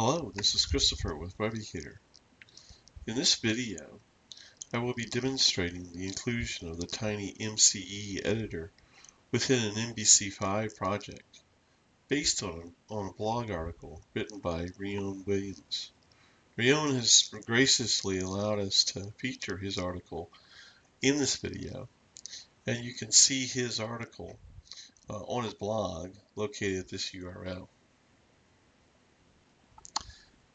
Hello, this is Christopher with Webucator. In this video, I will be demonstrating the inclusion of the Tiny MCE editor within an MVC5 project based on, on a blog article written by Rion Williams. Rion has graciously allowed us to feature his article in this video, and you can see his article uh, on his blog located at this URL.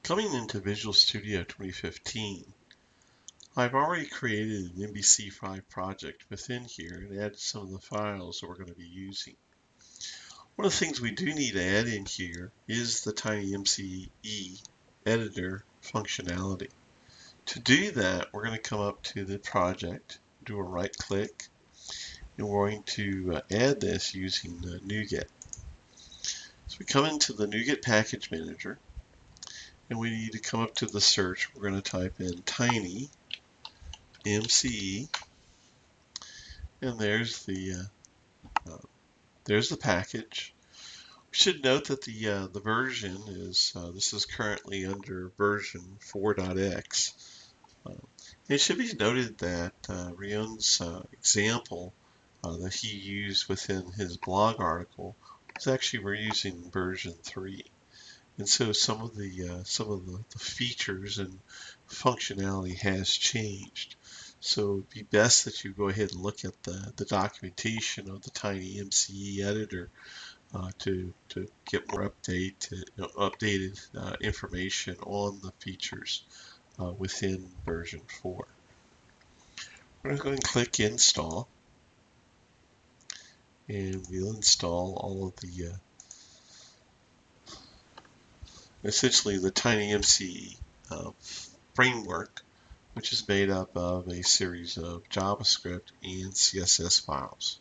Coming into Visual Studio 2015, I've already created an MVC5 project within here and added some of the files that we're going to be using. One of the things we do need to add in here is the TinyMCE editor functionality. To do that, we're going to come up to the project, do a right click, and we're going to uh, add this using NuGet. So we come into the NuGet Package Manager, and we need to come up to the search. We're going to type in tiny MCE, and there's the uh, uh, there's the package. We should note that the uh, the version is uh, this is currently under version 4.x. Um, it should be noted that uh, Rion's uh, example that he used within his blog article is actually we're using version 3. And so some of the uh, some of the, the, features and functionality has changed. So it'd be best that you go ahead and look at the, the documentation of the Tiny MCE editor uh, to, to get more update, you know, updated uh, information on the features uh, within version 4. We're going to click Install. And we'll install all of the uh, essentially the TinyMCE uh, framework, which is made up of a series of JavaScript and CSS files.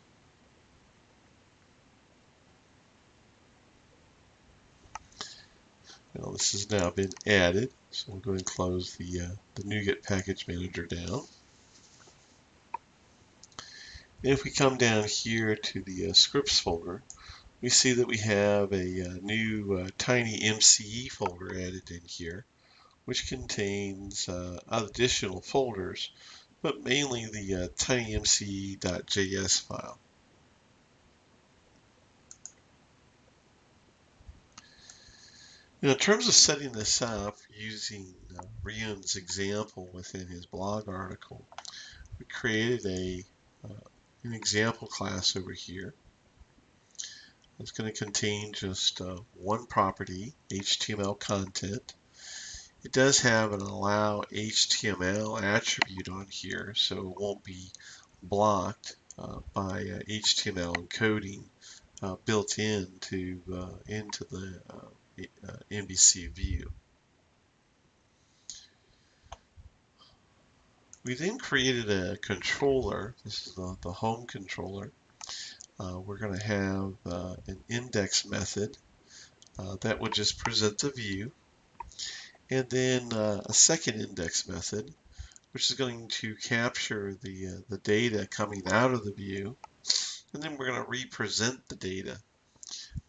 Now this has now been added, so we'll go and close the, uh, the NuGet package manager down. And if we come down here to the uh, scripts folder, we see that we have a, uh, new uh, tiny MCE folder added in here, which contains uh, additional folders, but mainly the uh, tinymce.js file. Now, in terms of setting this up using uh, example within his blog article, we created a uh, an example class over here it's going to contain just uh, one property, HTML content. It does have an allow HTML attribute on here, so it won't be blocked uh, by uh, HTML encoding uh, built into uh, into the uh, MVC view. We then created a controller. This is the, the home controller uh, we're going to have uh, an index method uh, that will just present the view and then uh, a second index method which is going to capture the, uh, the data coming out of the view and then we're going to represent the data.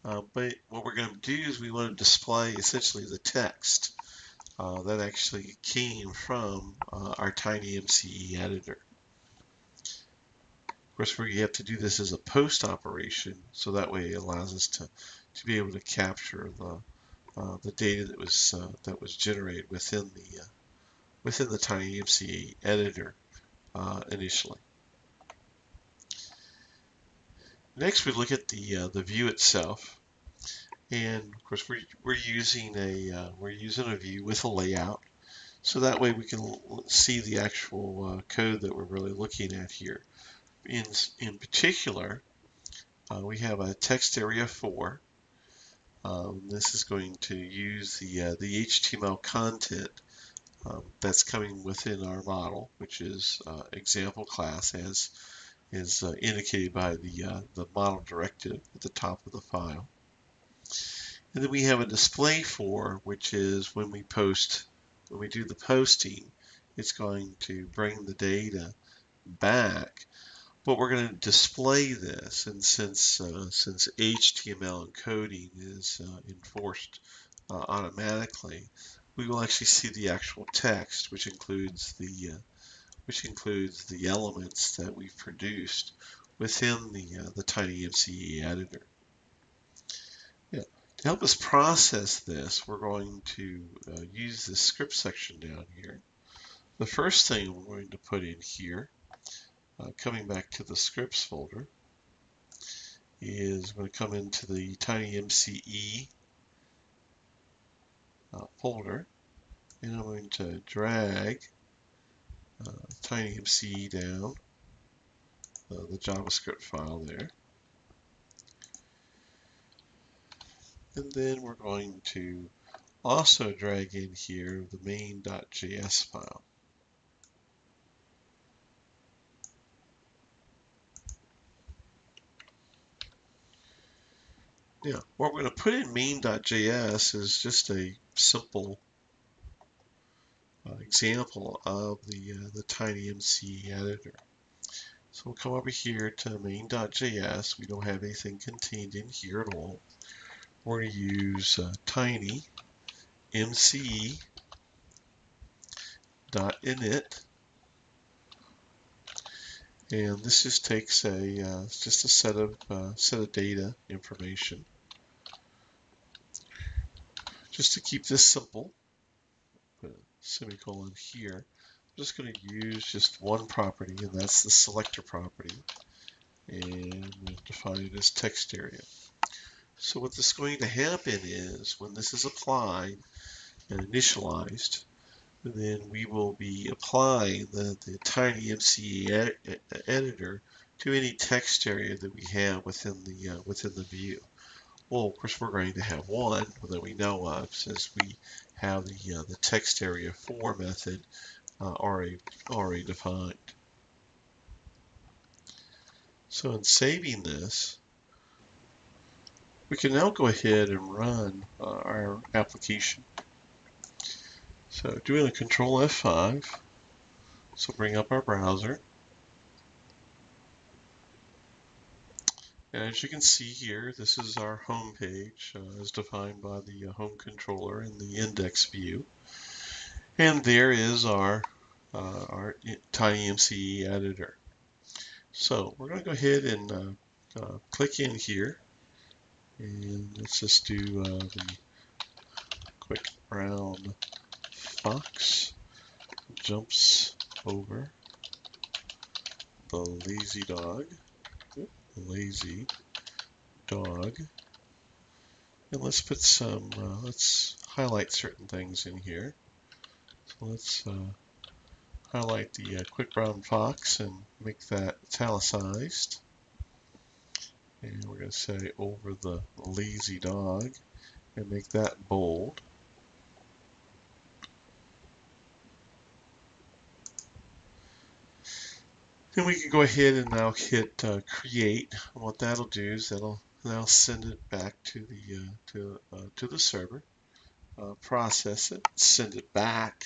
Uh, but what we're going to do is we want to display essentially the text that actually came from our TinyMCE editor. Of course, we have to do this as a post operation, so that way it allows us to, to be able to capture the uh, the data that was uh, that was generated within the uh, within the TinyMCE editor uh, initially. Next, we look at the uh, the view itself, and of course we're we're using a uh, we're using a view with a layout, so that way we can see the actual code that we're really looking at here in, in particular, uh, we have a text area for. Um, this is going to use the, uh, the HTML content um, that's coming within our model, which is uh, example class as is uh, indicated by the, uh, the model directive at the top of the file. And then we have a display for, which is when we post, when we do the posting, it's going to bring the data back but we're going to display this and since uh, since HTML encoding is uh, enforced uh, automatically, we will actually see the actual text, which includes the uh, which includes the elements that we've produced within the uh, the TinyMCE editor. Yeah. To help us process this, we're going to uh, use this script section down here. The first thing we're going to put in here, uh, coming back to the scripts folder, is going to come into the TinyMCE uh, folder, and I'm going to drag uh, TinyMCE down, uh, the JavaScript file there. And then we're going to also drag in here the main.js file. Yeah, what we're going to put in main.js is just a simple uh, example of the, uh, the TinyMCE editor. So we'll come over here to main.js. We don't have anything contained in here at all. We're going to use uh, tiny dot init and this just takes a uh, just a set of uh, set of data information just to keep this simple, put a semicolon here. I'm just going to use just one property, and that's the selector property. And define it as text area. So what is this is going to happen is when this is applied and initialized, then we will be applying the, the TinyMCE ed editor to any text area that we have within the uh, within the view. Well, of course, we're going to have one that we know of since we have the, uh, the text area for method uh, already, already defined. So in saving this, we can now go ahead and run uh, our application. So doing a control F5, so bring up our browser. And as you can see here, this is our home page uh, as defined by the uh, home controller in the index view. And there is our, uh, our TinyMCE editor. So we're going to go ahead and uh, uh, click in here. And let's just do uh, the quick brown fox jumps over the lazy dog lazy dog. And let's put some, uh, let's highlight certain things in here. So let's uh, highlight the uh, quick brown fox and make that italicized. And we're going to say over the lazy dog and make that bold. Then we can go ahead and now hit uh, create. And what that'll do is that'll that'll send it back to the uh, to uh, to the server, uh, process it, send it back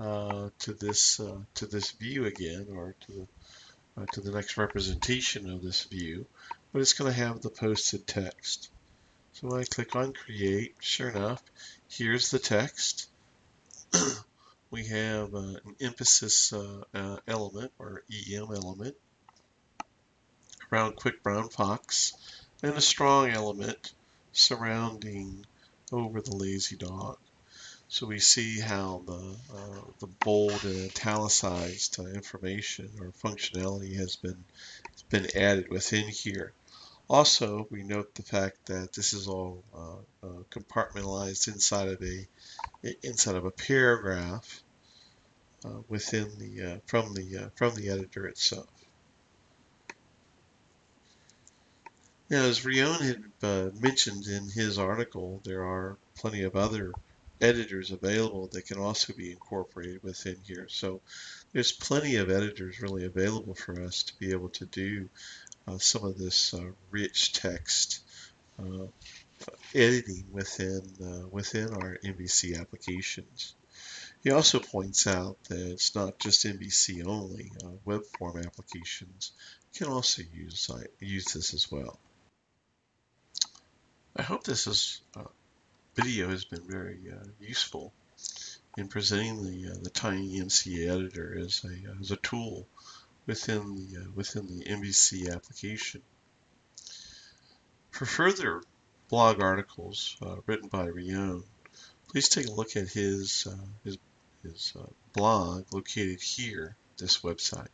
uh, to this to this view again, or to the to the next representation of this view. But it's going to have the posted text. So when I click on create, sure enough, here's the text. we have uh, an emphasis uh, uh, element or EM element around quick brown fox and a strong element surrounding over the lazy dog. So we see how the, uh, the bold and italicized uh, information or functionality has been, has been added within here. Also, we note the fact that this is all uh, uh, compartmentalized inside of a inside of a paragraph uh, within the uh, from the uh, from the editor itself. Now, as Rion had uh, mentioned in his article, there are plenty of other editors available that can also be incorporated within here. So there's plenty of editors really available for us to be able to do uh, some of this uh, rich text uh, editing within uh, within our MVC applications. He also points out that it's not just MVC only. Web form applications can also use use this as well. I hope this is video has been very useful in presenting the uh, the TinyMCE editor as a as a tool within the uh, within the MVC application. For further blog articles uh, written by Rion, please take a look at his uh, his, his uh, blog located here, this website.